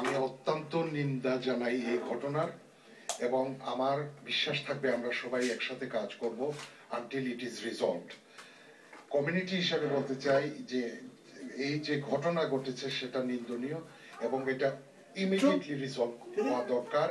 আমি অত্যন্ত নিন্দা জানাই এই ঘটনার এবং আমার বিশ্বাস থাকবে আমরা সবাই একসাথে কাজ করব until it is resolve community হিসাবে বলতে চাই যে এই যে ঘটনা ঘটেছে সেটা নিন্দনীয় এবং এটা ইমিডিয়েটলি রিজলভ হওয়া দরকার।